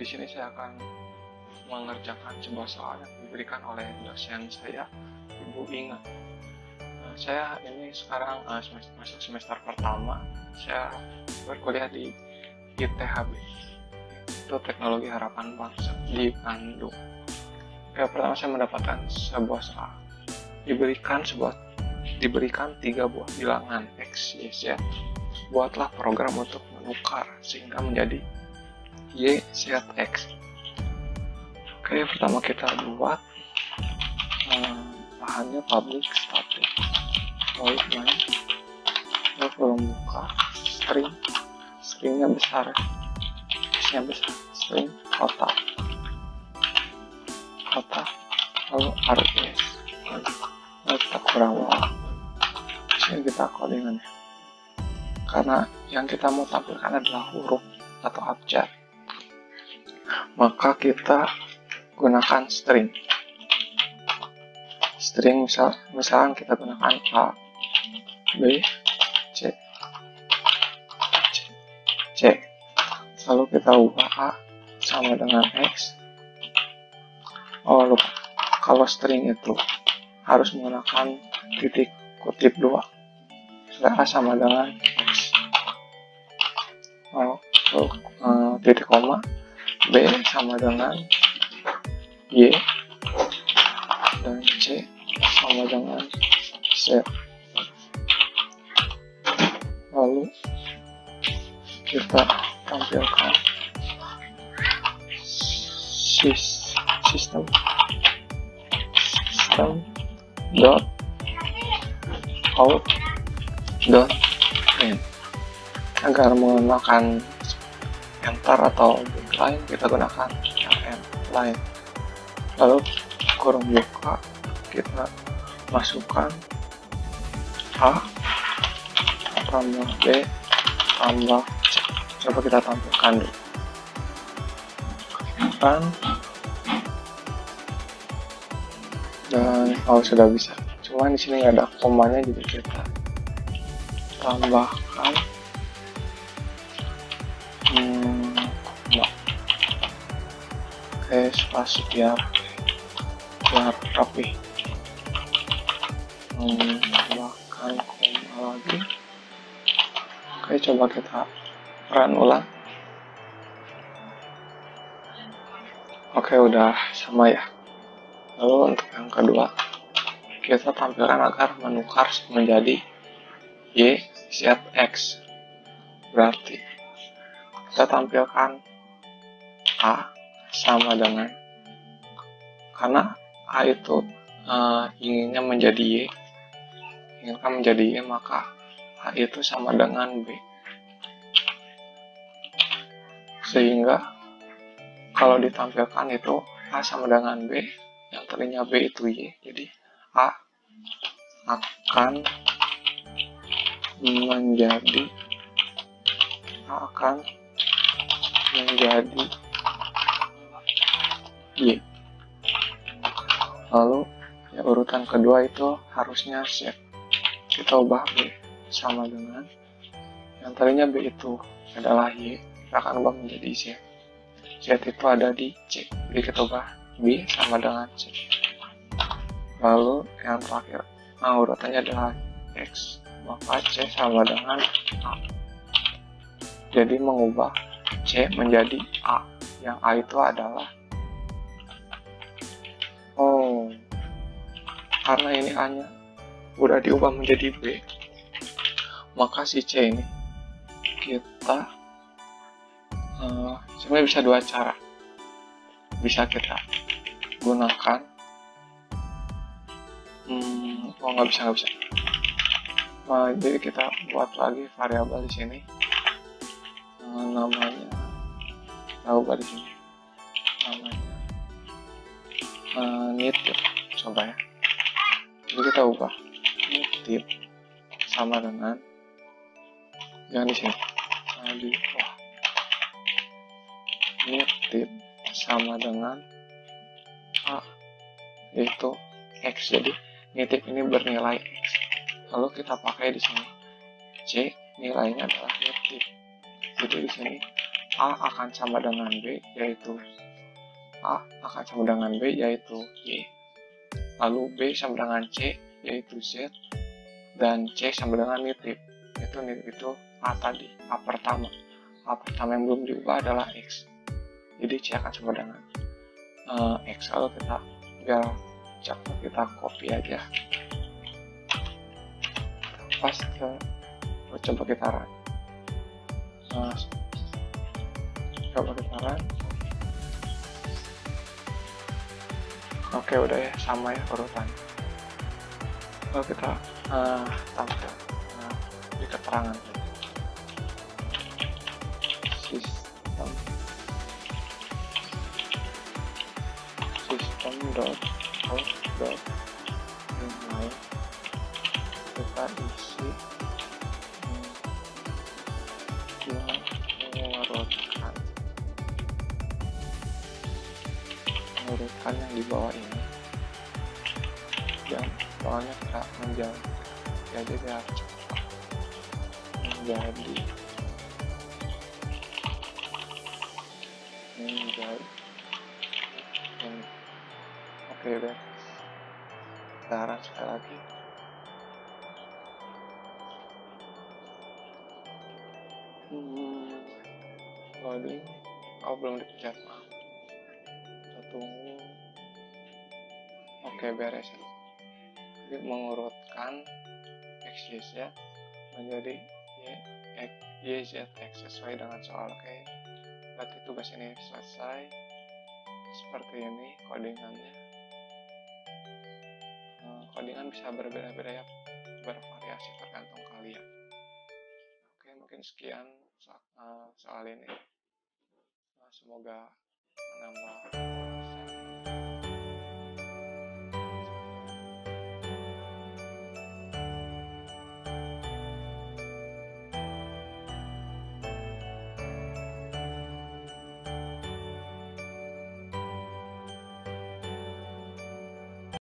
di sini saya akan mengerjakan sebuah soal yang diberikan oleh dosen saya, Ibu Inga. Nah, saya ini sekarang uh, semester, masuk semester pertama, saya berkuliah di ITHB, itu Teknologi Harapan Bangsa di Bandung. Ya, pertama saya mendapatkan sebuah soal, diberikan sebuah diberikan tiga buah bilangan x, y, z. Buatlah program untuk menukar sehingga menjadi y, z, x. Oke, pertama kita buat hmm, bahannya public static void main terus belum buka. String stringnya besar. Isinya besar. String kota. Kota. Lalu rs lalu kita kurang bawah sini kita codingan ya. Karena yang kita mau tampilkan adalah huruf atau abjad maka kita gunakan string. String misal misalkan kita gunakan a b c c, c. lalu kita ubah a sama dengan x. Oh lupa. Kalau string itu harus menggunakan titik kutip dua. A sama dengan x. Oh, lalu, uh, titik koma b sama dengan Y dan C sama dengan Z. Lalu kita tampilkan sis sistem. Sistem dot out dot print agar menggunakan enter atau lain kita gunakan lm line lalu kurung buka kita masukkan A tambah B tambah C. Coba kita tampilkan dulu. Kan? Dan oh sudah bisa cuma di sini nggak ada komanya jadi kita tambahkan. Hmm, oke spasi biar biar rapi. Tambahkan koma lagi. Oke coba kita run ulang. Oke udah sama ya. Lalu untuk yang kedua kita tampilkan agar menukar menjadi y z x. Berarti kita tampilkan a sama dengan karena A itu uh, inginnya menjadi Y inginkan menjadi Y maka A itu sama dengan B. Sehingga kalau ditampilkan itu A sama dengan B yang tadinya B itu Y jadi A akan menjadi A akan menjadi Y lalu ya urutan kedua itu harusnya Z kita ubah B sama dengan yang tadinya B itu adalah Y kita akan ubah menjadi Z. Z itu ada di C. Jadi kita ubah B sama dengan C. Lalu yang terakhir nah urutannya adalah X. Maka C sama dengan A. Jadi mengubah C menjadi A. Yang A itu adalah karena ini hanya udah diubah menjadi B, maka si C ini. Kita uh, sebenarnya bisa dua cara. Bisa kita gunakan, hmm, oh nggak bisa nggak bisa. Nah, jadi kita buat lagi variabel di sini, uh, namanya, kita ubah di sini, namanya uh, nitip coba ya kita ubah nitip sama dengan yang di sini. Nah, di bawah. Nitip sama dengan a. Yaitu x. Jadi nitip ini bernilai x. Lalu kita pakai di sini. C nilainya adalah nitip jadi di sini A akan sama dengan B yaitu A akan sama dengan B yaitu Y lalu B sama dengan C yaitu Z dan C sama dengan nitip itu nitip itu A tadi A pertama. A pertama yang belum diubah adalah X. Jadi C akan sama dengan uh, X. Lalu kita biar cepat kita copy aja. Pas ke coba kita run. Nah, coba kita run oke udah ya sama ya urutan. Lalu kita uh, tampil nah, di keterangan. Sistem. Sistem dot out dot. Kita isi mengurutkan yang di bawah ini. Dan soalnya kita menjadi jadi cepat menjadi. Menjadi. Ini oke beres sekarang sekali lagi. Hmm, loading oh belum dipencet. Maaf kita tunggu oke beres ya jadi mengurutkan XYZ ya, menjadi Y, X, Y, Z, X sesuai dengan soal oke. Berarti tugas ini selesai. Seperti ini codingannya. Nah, codingan bisa berbeda-beda ya bervariasi tergantung kalian. Oke mungkin sekian soal, uh, soal ini. Semoga menambah